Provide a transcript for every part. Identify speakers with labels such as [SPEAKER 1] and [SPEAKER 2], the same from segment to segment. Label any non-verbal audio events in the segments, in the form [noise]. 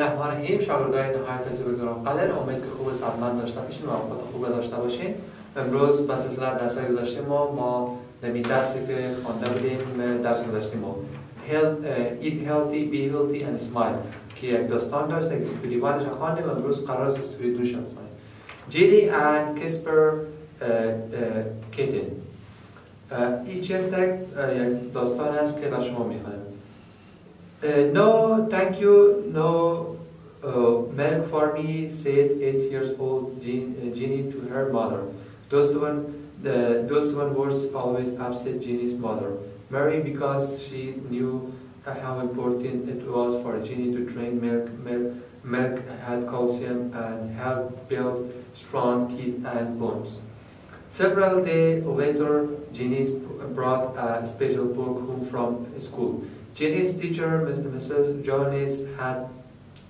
[SPEAKER 1] الرحیم شاگردای نهایت از گرام قدر امید که خوب سلمان داشته باشین و خود خوب داشته باشین. امروز پس از درس های گذاشته ما ما نمی درسی که خوانده بودیم درس گذاشتیم ما eat healthy, be healthy and smile که یک داستان داشت یک استوری وانش خواندیم امروز قرار است استوری دوش خواندیم جیلی and کسپر کیتن این چیست یک داستان است که بر شما می‌خوانم. No, thank you, no uh, milk for me, said eight years old Jeannie to her mother. Those one, the, those one words always upset Jeannie's mother. Mary, because she knew how important it was for Jeannie to drink milk. Milk, milk had calcium and helped build strong teeth and bones. Several days later, Jeannie brought a special book home from school. Jenny's teacher, Mrs. Jones, had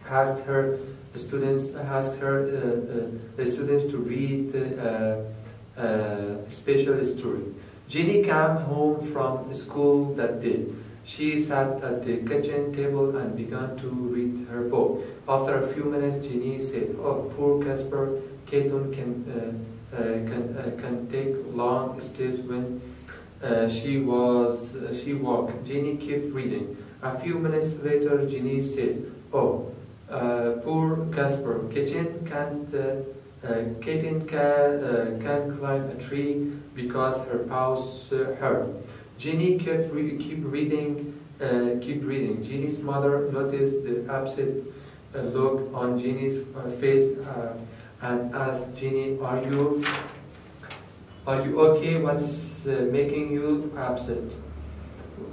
[SPEAKER 1] asked her students asked her uh, uh, the students to read a uh, uh, special story. Jenny came home from school that day. She sat at the kitchen table and began to read her book. After a few minutes, Jenny said, "Oh, poor Casper, Keaton can uh, uh, can can take long steps when." Uh, she was uh, she walked. Jenny kept reading. A few minutes later, Jenny said, "Oh, uh, poor Casper, Kitchen can't uh, Kitten can can't climb a tree because her paws hurt." Jenny kept re keep reading. keep reading. Jenny's mother noticed the upset look on Jenny's face and asked Jenny, "Are you are you okay? What's uh, making you upset?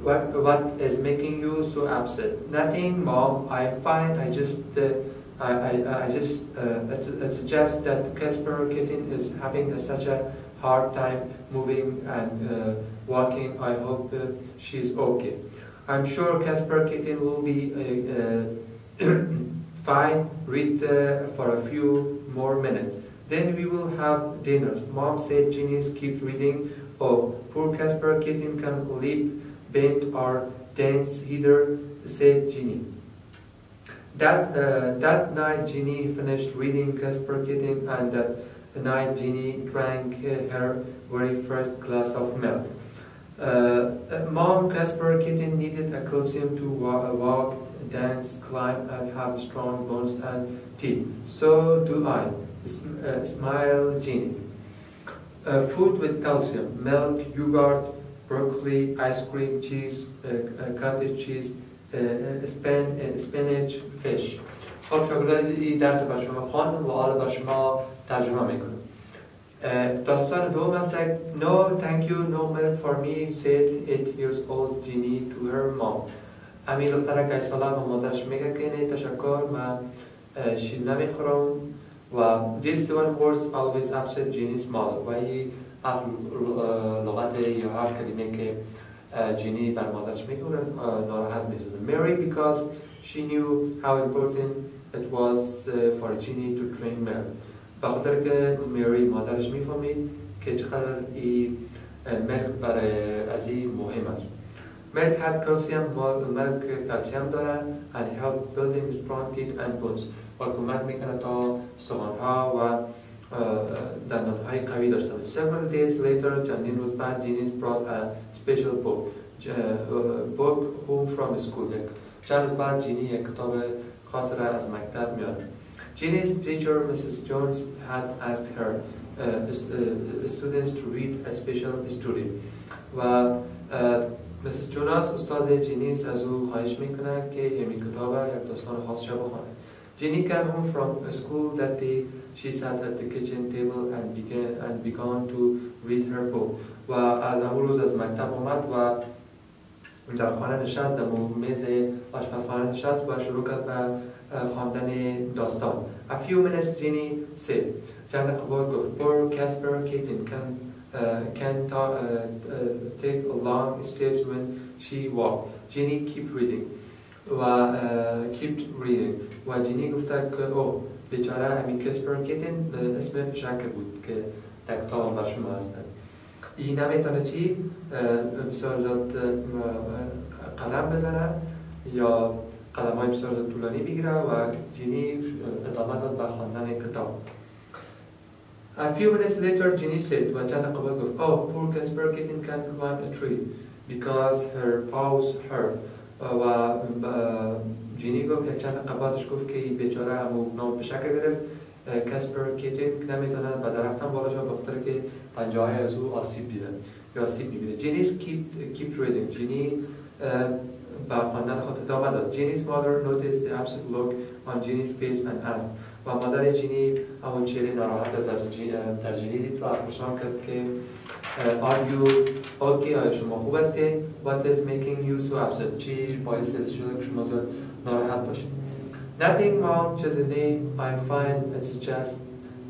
[SPEAKER 1] What, what is making you so upset? Nothing, mom. I'm fine. I just, uh, I, I, I just, uh, that Casper Kitten is having a, such a hard time moving and uh, walking. I hope uh, she's okay. I'm sure Casper Kitten will be uh, [clears throat] fine. Read for a few more minutes. Then we will have dinners. Mom said Genies keep reading Oh, poor Casper kitten can leap, bend, or dance either, said Ginny. That, uh, that night, Ginny finished reading Casper Kitten, and that night, Ginny drank uh, her very first glass of milk. Uh, uh Mom, Casper Kitten needed a calcium to walk, dance, climb, and have strong bones and teeth. So do I. Uh, smile, Ginny. Uh, food with calcium, milk, yogurt, broccoli, ice cream, cheese, uh, uh, cottage cheese, spin, spinach, fish. خب شاگردان این درس بر شما خواندم و حالا بر شما ترجمه می‌کنم داستان دوم است No thank you no milk for me said eight years old Jeannie to her mom امی دخترک 8 ساله مادرش میگه که نه تشکر من شیر نمی‌خورم و this one words always upset Jeannie's mother و این لغت یا هر کلمه که جینی بر مادرش میگه ناراحت میزونه Mary because she knew how important it was for Ginny to train Mary به خاطر که میری مادرش می‌فهمید که چقدر این ملک برای از مهم است Milk had calcium, milk calcium داره and help building strong teeth and bones کمک می‌کنه تا ها و دندان های قوی داشته باشه several days later چندین روز بعد جینیس brought a special book book home from school چند روز بعد جینی یک کتاب خاص را از مکتب میاد Jeannie's teacher, Mrs. Jones, had asked her uh, uh, students to read a special story. و Mrs. Jonas استاد جینیس از او خواهش می‌کنه که یمی کتاب یک داستان خاص شو بخونه. Jenny came home from school that day. She sat at the kitchen table and began and began to read her book. و از همون روز از مکتب اومد و در خانه نشست در میز آشپزخانه نشست و شروع کرد به خواندن داستان. A few minutes Jenny said. چند دقیقه گفت Poor Casper Kitten can uh, can ta, uh, uh, take long steps when she walk. Jenny keep reading. و keep reading و جینی گفته که او بیچاره همین کسپر کیتن اسم شک بود که در کتاب بر شما هستن. این نمی‌تونه چی؟ بسیار زیاد قلم بزنه یا قدم های بسیار طولانی بگیره و جینی ادامه داد به خواندن کتاب. A few minutes later, Ginny said, و چند گفت, Oh, poor Casper kitten can't climb a tree because her paws hurt. و جینی گفت که چند بعدش گفت که بیچاره همو نام شکل گرفت. کسپر کیتین نمی‌تونه به درختم بالا شد بخاطر که پنجه های از او آسیب دیده یا آسیب می‌بینه. جینیس keep, keep reading. جینی به خواندن خود ادامه داد. جینی's mother noticed the absent look on Ginny's face and asked و مادر جینی همون چهره ناراحت در جینی دید و پرسان کرد که Are you okay? آیا شما خوب هستین؟ What is making you so upset? چی باعث شده که شما زیاد ناراحت باشید؟ Nothing wrong, Chesney. I find it's just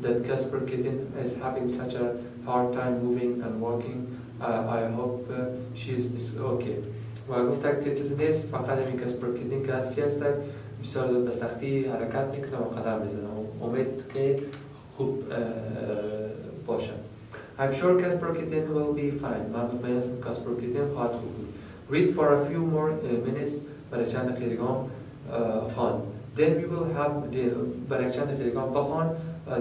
[SPEAKER 1] that Casper Kitten is having such a hard time moving and walking. Uh, I hope uh, she's okay. و گفتن که چیزی نیست فقط این کسپر کیتین که هستی هستن بسیار به سختی حرکت می‌کنه و قدم می‌زنه. امید که خوب باشه. I'm sure Casper Kitten will be fine. من مطمئن هستم کاسپر کیتین خواهد خوب بود. Read for a few more minutes. برای چند دقیقه خواند. then we will have dinner. برای چند دقیقه بخوان.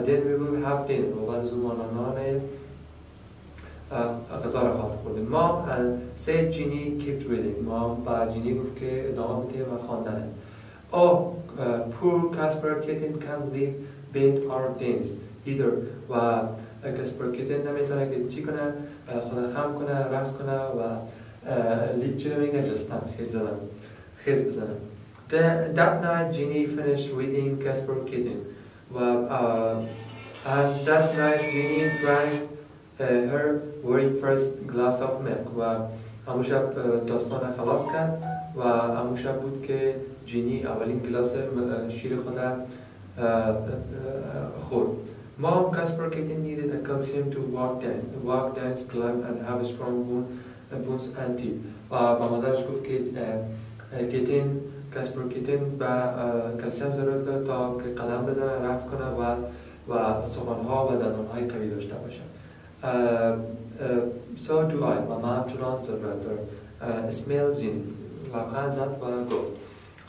[SPEAKER 1] then we will have dinner. و بعد از اون مانانان غذا را خواهد خوردیم مام and said Ginny kept reading. مام با جینی گفت که ادامه بده و خواندن Oh, uh, poor Casper kitten can't live bend or dance either و کاسپر کیتن نمی‌تونه که چی کنه خود خم کنه رقص کنه و لیپ چی میگه جستن خیز زدن خیز The, that night, Ginny finished reading Casper Kitten. Well, uh, and that night, Ginny drank uh, her very first glass of milk. و همون شب داستان خلاص کرد و همون شب بود که جینی اولین گلاس شیر خود خورد. Needed a calcium to walk down, walk, dance, climb, and have a strong bone, bones and teeth. و مادرش گفت که کیتین کسپر کیتین به کلسیم ضرورت داره تا که قدم بزنه رفت کنه و و ها و های قوی داشته باشه so do I و من همچنان ضرورت دارم اسمیل جین لبخند زد و گفت.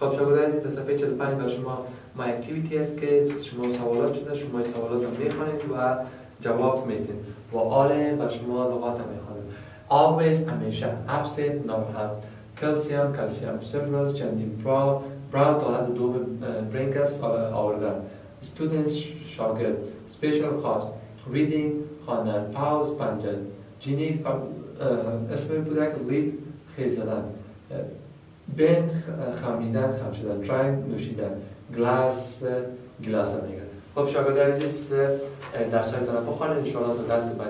[SPEAKER 1] خب شاگرد عزیز در صفحه 45 برای شما ما اکتیویتی است که شما سوالات شده شما سوالات رو می‌خوانید و جواب میدین و آله بر شما لغات می‌خوانید always همیشه absent ناراحت کلسیم کلسیم سفرال چندین برا برا دارد دو برینگس آوردن. Students شاگرد. Special خاص reading خواندن پاوز پنجن جینی اسم بودک لیپ خیزدن. بین خمیدن خم شدن ترنگ نوشیدن گلاس گلاس میگن خب شاگرد عزیز درس های بخوانید انشاءالله تا درس بعدی